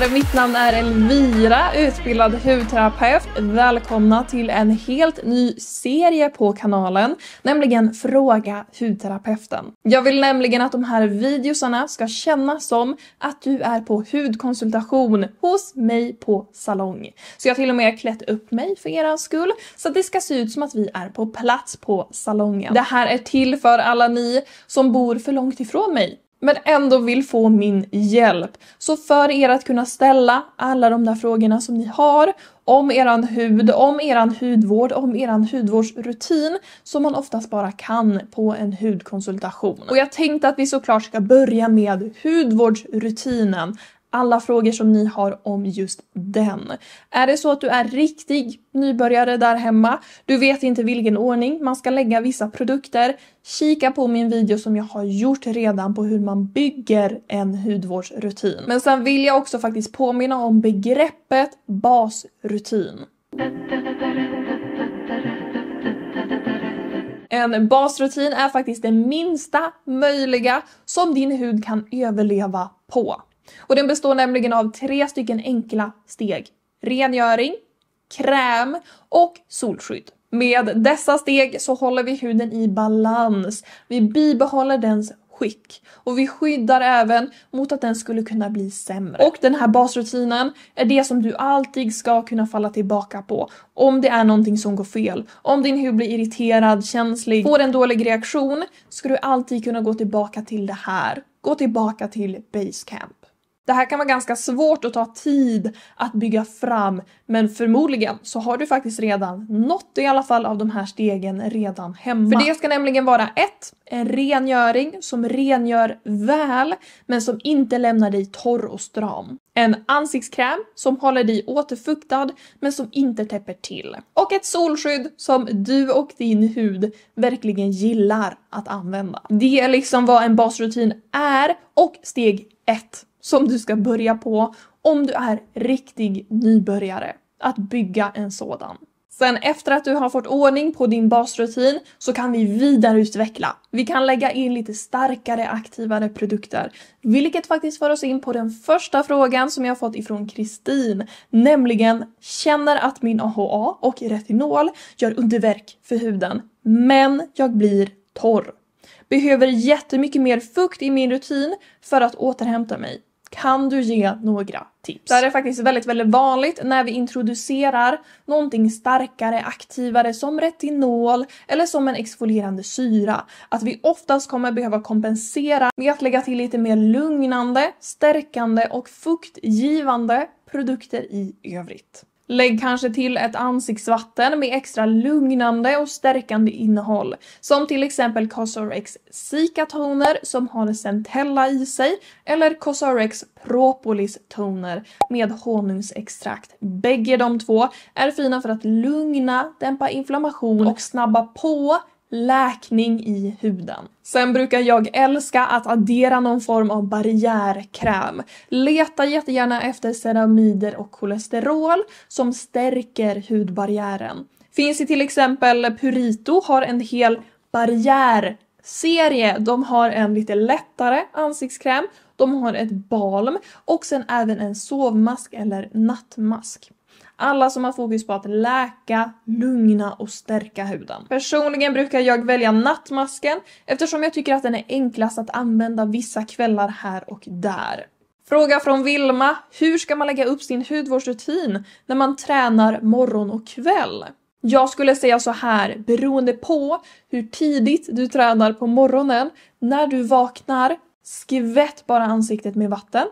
på! Mitt namn är Elvira, utbildad hudterapeut. Välkomna till en helt ny serie på kanalen, nämligen Fråga hudterapeuten. Jag vill nämligen att de här videosarna ska kännas som att du är på hudkonsultation hos mig på salong. Så jag har till och med klätt upp mig för er skull, så att det ska se ut som att vi är på plats på salongen. Det här är till för alla ni som bor för långt ifrån mig men ändå vill få min hjälp. Så för er att kunna ställa alla de där frågorna som ni har om eran hud, om eran hudvård, om eran hudvårdsrutin som man oftast bara kan på en hudkonsultation. Och jag tänkte att vi såklart ska börja med hudvårdsrutinen alla frågor som ni har om just den. Är det så att du är riktig nybörjare där hemma, du vet inte vilken ordning man ska lägga vissa produkter, kika på min video som jag har gjort redan på hur man bygger en hudvårdsrutin. Men sen vill jag också faktiskt påminna om begreppet basrutin. En basrutin är faktiskt det minsta möjliga som din hud kan överleva på. Och den består nämligen av tre stycken enkla steg. Rengöring, kräm och solskydd. Med dessa steg så håller vi huden i balans. Vi bibehåller dens skick och vi skyddar även mot att den skulle kunna bli sämre. Och den här basrutinen är det som du alltid ska kunna falla tillbaka på om det är någonting som går fel. Om din hud blir irriterad, känslig, får en dålig reaktion ska du alltid kunna gå tillbaka till det här. Gå tillbaka till basecamp. Det här kan vara ganska svårt att ta tid att bygga fram men förmodligen så har du faktiskt redan nått i alla fall av de här stegen redan hemma. För det ska nämligen vara ett, En rengöring som rengör väl men som inte lämnar dig torr och stram. En ansiktskräm som håller dig återfuktad men som inte täpper till. Och ett solskydd som du och din hud verkligen gillar att använda. Det är liksom vad en basrutin är och steg ett som du ska börja på om du är riktig nybörjare. Att bygga en sådan. Sen efter att du har fått ordning på din basrutin så kan vi vidareutveckla. Vi kan lägga in lite starkare, aktivare produkter. Vilket faktiskt för oss in på den första frågan som jag fått ifrån Kristin. Nämligen, känner att min AHA och retinol gör underverk för huden. Men jag blir torr. Behöver jättemycket mer fukt i min rutin för att återhämta mig. Kan du ge några tips? Det här är faktiskt väldigt, väldigt vanligt när vi introducerar någonting starkare, aktivare som retinol eller som en exfolierande syra. Att vi oftast kommer behöva kompensera med att lägga till lite mer lugnande, stärkande och fuktgivande produkter i övrigt. Lägg kanske till ett ansiktsvatten med extra lugnande och stärkande innehåll. Som till exempel Cosorex Zika-toner som har centella i sig eller Cosorex Propolis toner med honungsextrakt. Bägge de två är fina för att lugna, dämpa inflammation och snabba på läkning i huden. Sen brukar jag älska att addera någon form av barriärkräm. Leta jättegärna efter ceramider och kolesterol som stärker hudbarriären. Finns i till exempel Purito har en hel barriärserie. De har en lite lättare ansiktskräm, de har ett balm och sen även en sovmask eller nattmask. Alla som har fokus på att läka, lugna och stärka huden. Personligen brukar jag välja nattmasken eftersom jag tycker att den är enklast att använda vissa kvällar här och där. Fråga från Vilma. Hur ska man lägga upp sin hudvårdsrutin när man tränar morgon och kväll? Jag skulle säga så här, beroende på hur tidigt du tränar på morgonen, när du vaknar, skvätt bara ansiktet med vatten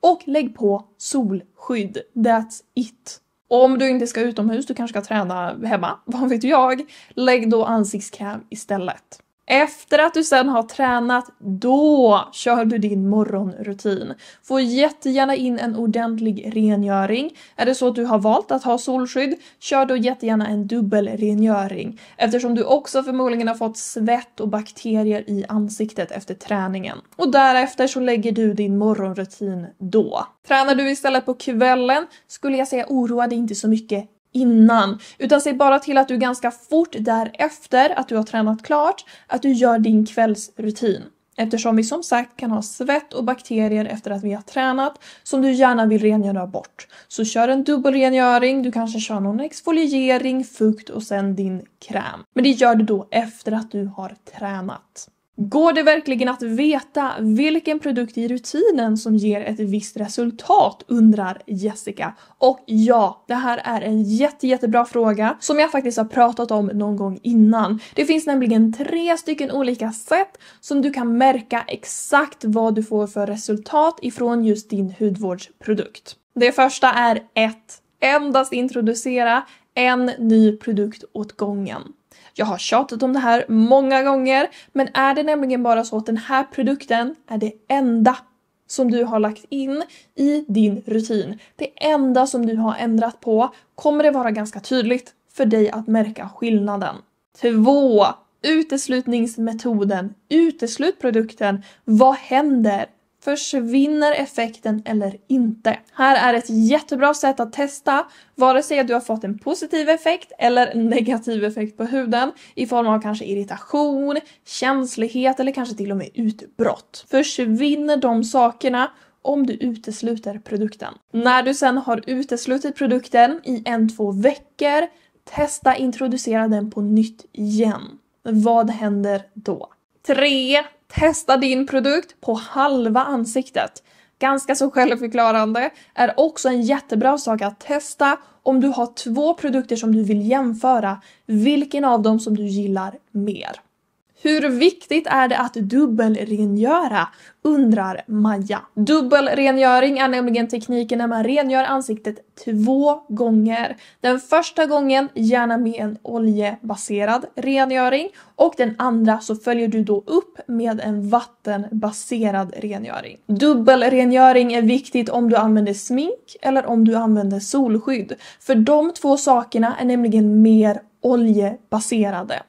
och lägg på solskydd. That's it. Om du inte ska utomhus, du kanske ska träna hemma, vad vet jag, lägg då ansiktskräm istället. Efter att du sen har tränat, då kör du din morgonrutin. Få jättegärna in en ordentlig rengöring. Är det så att du har valt att ha solskydd, kör då jättegärna en dubbelrengöring. Eftersom du också förmodligen har fått svett och bakterier i ansiktet efter träningen. Och därefter så lägger du din morgonrutin då. Tränar du istället på kvällen skulle jag säga oroa dig inte så mycket innan. Utan se bara till att du ganska fort därefter att du har tränat klart, att du gör din kvällsrutin. Eftersom vi som sagt kan ha svett och bakterier efter att vi har tränat som du gärna vill rengöra bort. Så kör en dubbelrengöring, du kanske kör någon exfoliering, fukt och sen din kräm. Men det gör du då efter att du har tränat. Går det verkligen att veta vilken produkt i rutinen som ger ett visst resultat undrar Jessica. Och ja, det här är en jätte, jättebra fråga som jag faktiskt har pratat om någon gång innan. Det finns nämligen tre stycken olika sätt som du kan märka exakt vad du får för resultat ifrån just din hudvårdsprodukt. Det första är 1. Endast introducera en ny produkt åt gången. Jag har tjatat om det här många gånger, men är det nämligen bara så att den här produkten är det enda som du har lagt in i din rutin, det enda som du har ändrat på, kommer det vara ganska tydligt för dig att märka skillnaden. 2. Uteslutningsmetoden. Uteslut produkten. Vad händer? Försvinner effekten eller inte? Här är ett jättebra sätt att testa vare sig du har fått en positiv effekt eller en negativ effekt på huden i form av kanske irritation, känslighet eller kanske till och med utbrott. Försvinner de sakerna om du utesluter produkten. När du sen har uteslutit produkten i en, två veckor, testa introducera den på nytt igen. Vad händer då? 3. Testa din produkt på halva ansiktet. Ganska så självförklarande, är också en jättebra sak att testa om du har två produkter som du vill jämföra, vilken av dem som du gillar mer. Hur viktigt är det att dubbelrengöra? undrar Maja. Dubbelrengöring är nämligen tekniken när man rengör ansiktet två gånger. Den första gången gärna med en oljebaserad rengöring och den andra så följer du då upp med en vattenbaserad rengöring. Dubbelrengöring är viktigt om du använder smink eller om du använder solskydd. För de två sakerna är nämligen mer oljebaserade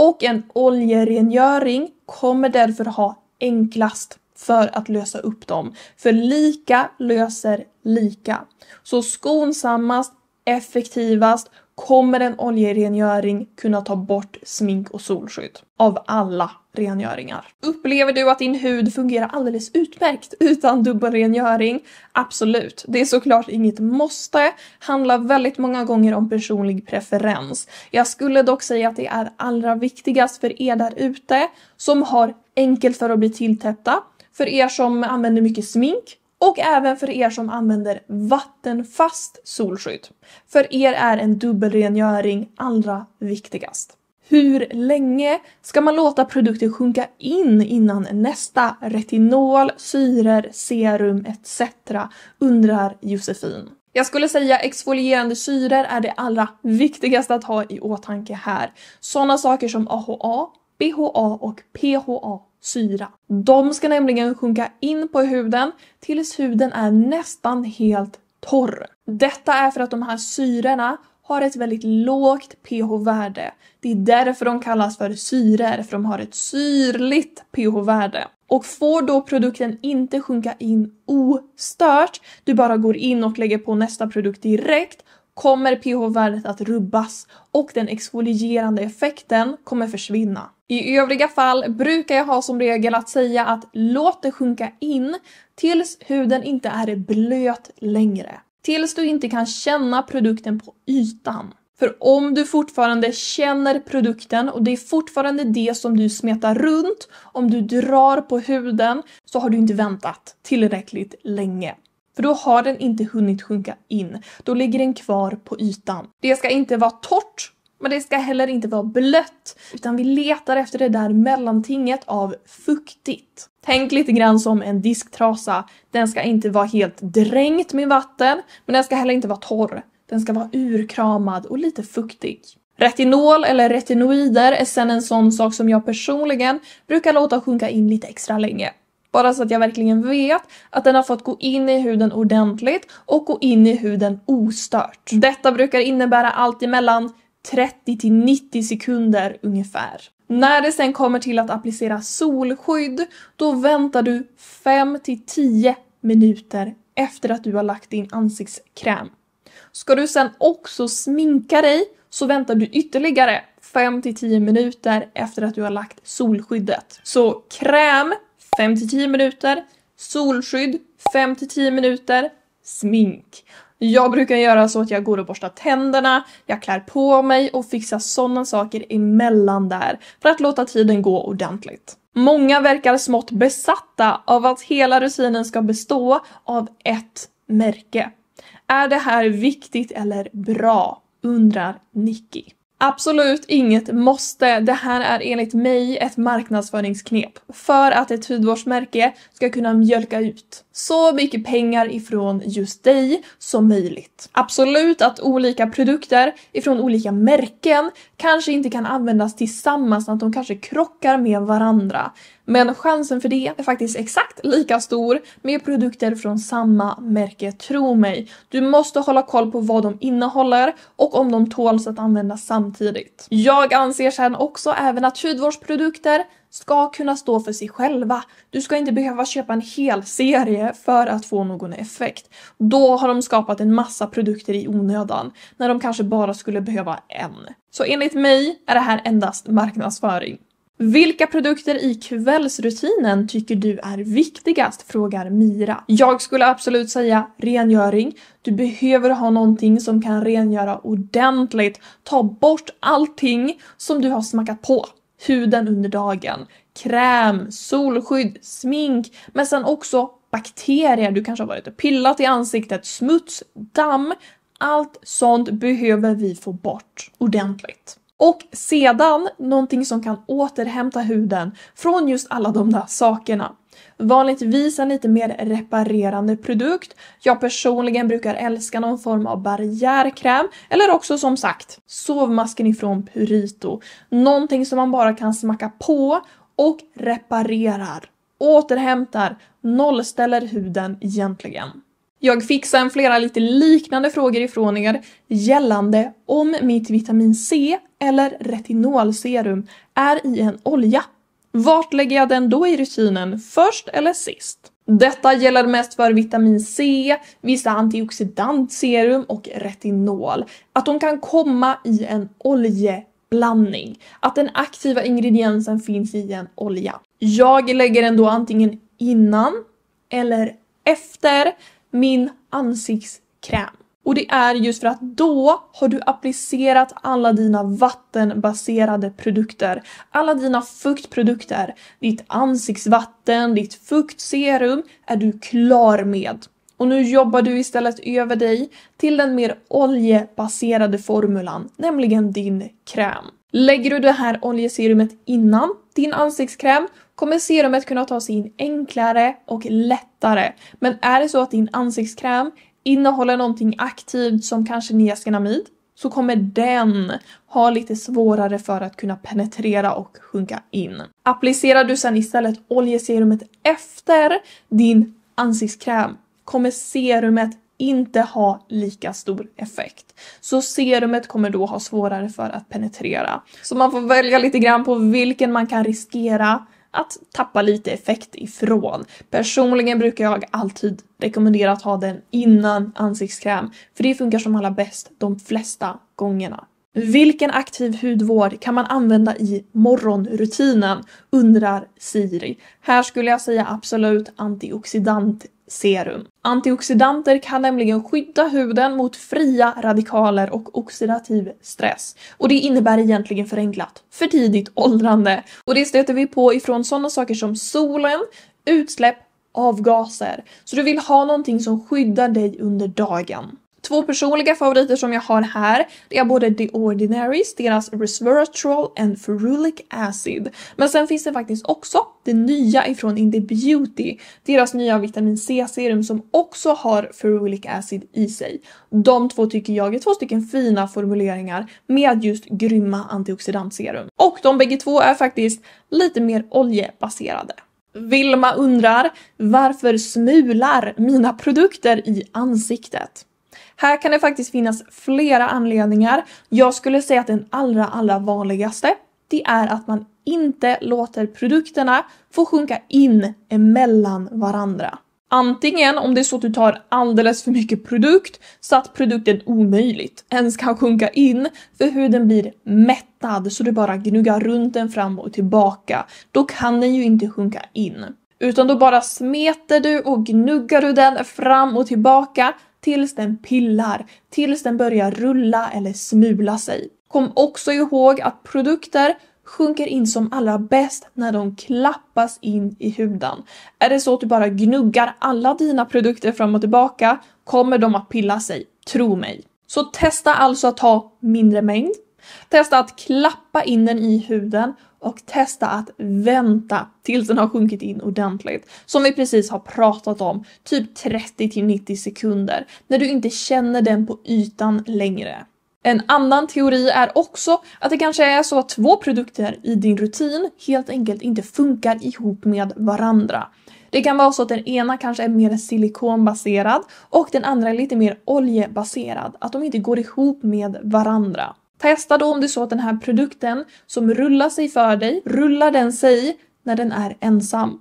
och en oljerengöring kommer därför ha enklast för att lösa upp dem. För lika löser lika. Så skonsammast, effektivast kommer en oljerengöring kunna ta bort smink och solskydd. Av alla rengöringar. Upplever du att din hud fungerar alldeles utmärkt utan dubbelrengöring? Absolut. Det är såklart inget måste, handlar väldigt många gånger om personlig preferens. Jag skulle dock säga att det är allra viktigast för er där ute som har enkelt för att bli tilltäppta, för er som använder mycket smink och även för er som använder vattenfast solskydd. För er är en dubbelrengöring allra viktigast. Hur länge ska man låta produkter sjunka in innan nästa retinol, syror, serum etc. undrar Josefin. Jag skulle säga exfolierande syror är det allra viktigaste att ha i åtanke här. Sådana saker som AHA, BHA och PHA syra. De ska nämligen sjunka in på huden tills huden är nästan helt torr. Detta är för att de här syrorna har ett väldigt lågt pH-värde. Det är därför de kallas för syror, för de har ett syrligt pH-värde. Och får då produkten inte sjunka in ostört, du bara går in och lägger på nästa produkt direkt, kommer pH-värdet att rubbas och den exfolierande effekten kommer försvinna. I övriga fall brukar jag ha som regel att säga att låt det sjunka in tills huden inte är blöt längre. Tills du inte kan känna produkten på ytan. För om du fortfarande känner produkten och det är fortfarande det som du smetar runt, om du drar på huden, så har du inte väntat tillräckligt länge. För då har den inte hunnit sjunka in. Då ligger den kvar på ytan. Det ska inte vara torrt, men det ska heller inte vara blött. Utan vi letar efter det där mellantinget av fuktigt. Tänk lite grann som en disktrasa. Den ska inte vara helt dränkt med vatten, men den ska heller inte vara torr. Den ska vara urkramad och lite fuktig. Retinol eller retinoider är sen en sån sak som jag personligen brukar låta sjunka in lite extra länge. Bara så att jag verkligen vet att den har fått gå in i huden ordentligt och gå in i huden ostört. Detta brukar innebära allt emellan 30 till 90 sekunder ungefär. När det sen kommer till att applicera solskydd, då väntar du 5 till 10 minuter efter att du har lagt din ansiktskräm. Ska du sen också sminka dig så väntar du ytterligare 5-10 minuter efter att du har lagt solskyddet. Så kräm 5-10 minuter, solskydd 5-10 minuter, smink. Jag brukar göra så att jag går och borstar tänderna, jag klär på mig och fixar sådana saker emellan där för att låta tiden gå ordentligt. Många verkar smått besatta av att hela rutinen ska bestå av ett märke. Är det här viktigt eller bra? undrar Nicky. Absolut inget måste. Det här är enligt mig ett marknadsföringsknep för att ett hudvårdsmärke ska kunna mjölka ut så mycket pengar ifrån just dig som möjligt. Absolut att olika produkter ifrån olika märken kanske inte kan användas tillsammans, att de kanske krockar med varandra. Men chansen för det är faktiskt exakt lika stor med produkter från samma märke, tro mig. Du måste hålla koll på vad de innehåller och om de tåls att användas samtidigt. Jag anser sen också även att hudvårdsprodukter ska kunna stå för sig själva. Du ska inte behöva köpa en hel serie för att få någon effekt. Då har de skapat en massa produkter i onödan, när de kanske bara skulle behöva en. Så enligt mig är det här endast marknadsföring. Vilka produkter i kvällsrutinen tycker du är viktigast? frågar Mira. Jag skulle absolut säga rengöring. Du behöver ha någonting som kan rengöra ordentligt. Ta bort allting som du har smackat på huden under dagen. Kräm, solskydd, smink, men sen också bakterier. Du kanske har varit och pillat i ansiktet, smuts, damm. Allt sånt behöver vi få bort ordentligt. Och sedan någonting som kan återhämta huden från just alla de där sakerna. Vanligtvis en lite mer reparerande produkt. Jag personligen brukar älska någon form av barriärkräm eller också som sagt sovmasken ifrån Purito. Någonting som man bara kan smacka på och reparerar, återhämtar, nollställer huden egentligen. Jag fick sen flera lite liknande frågor ifrån er gällande om mitt vitamin C eller retinolserum är i en olja. Vart lägger jag den då i rutinen? Först eller sist? Detta gäller mest för vitamin C, vissa antioxidantserum och retinol. Att de kan komma i en oljeblandning. Att den aktiva ingrediensen finns i en olja. Jag lägger den då antingen innan eller efter min ansiktskräm. Och det är just för att då har du applicerat alla dina vattenbaserade produkter. Alla dina fuktprodukter. Ditt ansiktsvatten, ditt fuktserum är du klar med. Och nu jobbar du istället över dig till den mer oljebaserade formulan, nämligen din kräm. Lägger du det här oljeserumet innan din ansiktskräm kommer serumet kunna ta sig in enklare och lättare. Men är det så att din ansiktskräm innehåller någonting aktivt som kanske niacinamid så kommer den ha lite svårare för att kunna penetrera och sjunka in. Applicerar du sen istället oljeserumet efter din ansiktskräm kommer serumet inte ha lika stor effekt. Så serumet kommer då ha svårare för att penetrera. Så man får välja lite grann på vilken man kan riskera att tappa lite effekt ifrån. Personligen brukar jag alltid rekommendera att ha den innan ansiktskräm, för det funkar som allra bäst de flesta gångerna. Vilken aktiv hudvård kan man använda i morgonrutinen? undrar Siri. Här skulle jag säga absolut antioxidant serum. Antioxidanter kan nämligen skydda huden mot fria radikaler och oxidativ stress. Och det innebär egentligen förenklat för tidigt åldrande. Och det stöter vi på ifrån sådana saker som solen, utsläpp, avgaser. Så du vill ha någonting som skyddar dig under dagen. Två personliga favoriter som jag har här, det är både The Ordinaries, deras resveratrol and ferulic acid. Men sen finns det faktiskt också det nya ifrån In The Beauty, deras nya vitamin C-serum som också har ferulic acid i sig. De två tycker jag är två stycken fina formuleringar med just grymma antioxidantserum. Och de bägge två är faktiskt lite mer oljebaserade. Vilma undrar varför smular mina produkter i ansiktet? Här kan det faktiskt finnas flera anledningar. Jag skulle säga att den allra, allra vanligaste, det är att man inte låter produkterna få sjunka in emellan varandra. Antingen om det är så att du tar alldeles för mycket produkt så att produkten omöjligt ens kan sjunka in för huden blir mättad så du bara gnuggar runt den fram och tillbaka. Då kan den ju inte sjunka in. Utan då bara smeter du och gnuggar du den fram och tillbaka tills den pillar, tills den börjar rulla eller smula sig. Kom också ihåg att produkter sjunker in som allra bäst när de klappas in i huden. Är det så att du bara gnuggar alla dina produkter fram och tillbaka kommer de att pilla sig, tro mig. Så testa alltså att ta mindre mängd. Testa att klappa in den i huden och testa att vänta tills den har sjunkit in ordentligt. Som vi precis har pratat om, typ 30 till 90 sekunder när du inte känner den på ytan längre. En annan teori är också att det kanske är så att två produkter i din rutin helt enkelt inte funkar ihop med varandra. Det kan vara så att den ena kanske är mer silikonbaserad och den andra är lite mer oljebaserad, att de inte går ihop med varandra. Testa då om det är så att den här produkten som rullar sig för dig, rullar den sig när den är ensam?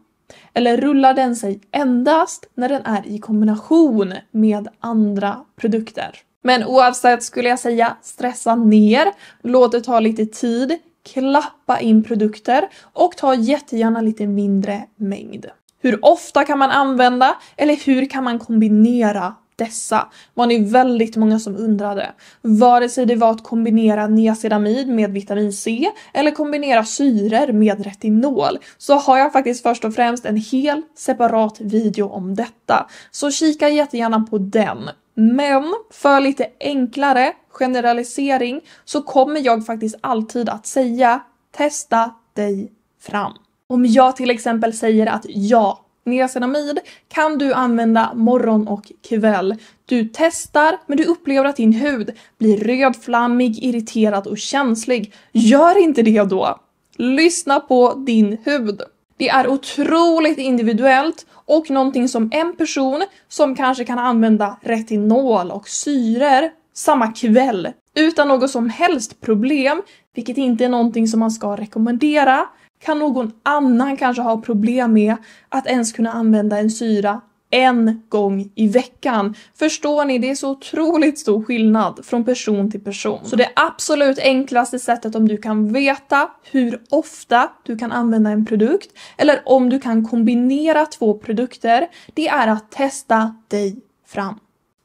Eller rullar den sig endast när den är i kombination med andra produkter? Men oavsett skulle jag säga stressa ner, låt det ta lite tid, klappa in produkter och ta jättegärna lite mindre mängd. Hur ofta kan man använda eller hur kan man kombinera dessa var ni väldigt många som undrade. Vare sig det var att kombinera niacinamid med vitamin C eller kombinera syror med retinol så har jag faktiskt först och främst en hel separat video om detta. Så kika jättegärna på den. Men för lite enklare generalisering så kommer jag faktiskt alltid att säga testa dig fram. Om jag till exempel säger att jag Niacinamid kan du använda morgon och kväll. Du testar men du upplever att din hud blir röd, flammig, irriterad och känslig. Gör inte det då! Lyssna på din hud. Det är otroligt individuellt och någonting som en person som kanske kan använda retinol och syror samma kväll utan något som helst problem, vilket inte är någonting som man ska rekommendera, kan någon annan kanske ha problem med att ens kunna använda en syra en gång i veckan. Förstår ni? Det är så otroligt stor skillnad från person till person. Så det absolut enklaste sättet om du kan veta hur ofta du kan använda en produkt eller om du kan kombinera två produkter, det är att testa dig fram.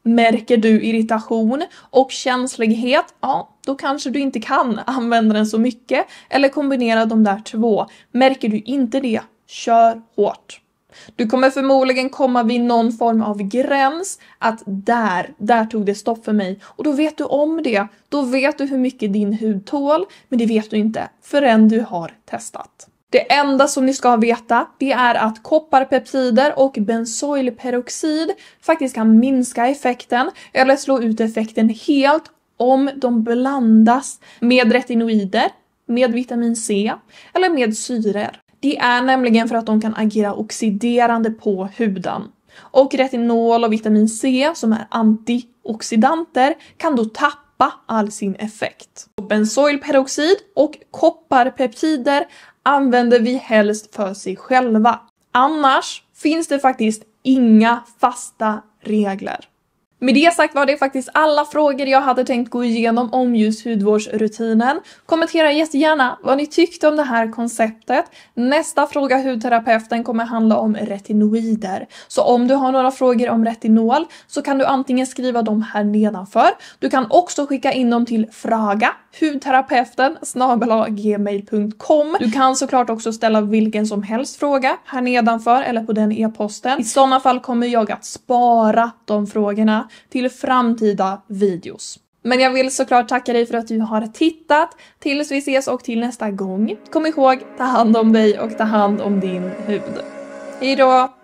Märker du irritation och känslighet, ja, då kanske du inte kan använda den så mycket eller kombinera de där två. Märker du inte det, kör hårt. Du kommer förmodligen komma vid någon form av gräns att där, där tog det stopp för mig och då vet du om det. Då vet du hur mycket din hud tål, men det vet du inte förrän du har testat. Det enda som ni ska veta, det är att kopparpeptider och benzoylperoxid faktiskt kan minska effekten eller slå ut effekten helt om de blandas med retinoider, med vitamin C eller med syror. Det är nämligen för att de kan agera oxiderande på huden. Och retinol och vitamin C som är antioxidanter kan då tappa all sin effekt. Benzoylperoxid och kopparpeptider använder vi helst för sig själva. Annars finns det faktiskt inga fasta regler. Med det sagt var det faktiskt alla frågor jag hade tänkt gå igenom om just hudvårdsrutinen. Kommentera jättegärna vad ni tyckte om det här konceptet. Nästa fråga hudterapeuten kommer handla om retinoider. Så om du har några frågor om retinol så kan du antingen skriva dem här nedanför. Du kan också skicka in dem till fraga hudterapeuten gmail.com. Du kan såklart också ställa vilken som helst fråga här nedanför eller på den e-posten. I sådana fall kommer jag att spara de frågorna till framtida videos. Men jag vill såklart tacka dig för att du har tittat. Tills vi ses och till nästa gång. Kom ihåg, ta hand om dig och ta hand om din hud. Hejdå!